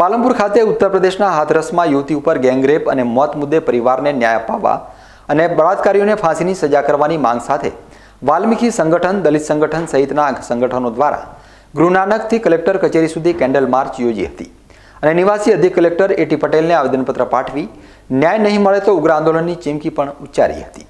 પાલનપુર ખાતે ઉત્તર પ્રદેશના હાથરસમાં યુવતી ઉપર ગેંગરેપ અને મોત મુદ્દે પરિવારને ન્યાય અપાવવા અને બળાત્કારીઓને ફાંસીની સજા કરવાની માંગ સાથે વાલ્મીકી સંગઠન, દલિત સંગઠન સહિતના સંગઠનો દ્વારા ગૃહનાનકથી કલેક્ટર કચેરી સુધી કેન્ડલ માર્ચ યોજી હતી અને નિવાસી અધિક કલેક્ટર એટી પટેલને આવેદનપત્ર પાઠવી ન્યાય નહીં મળે તો ઉગ્ર આંદોલનની ચીમકી પણ ઉચ્ચારી હતી.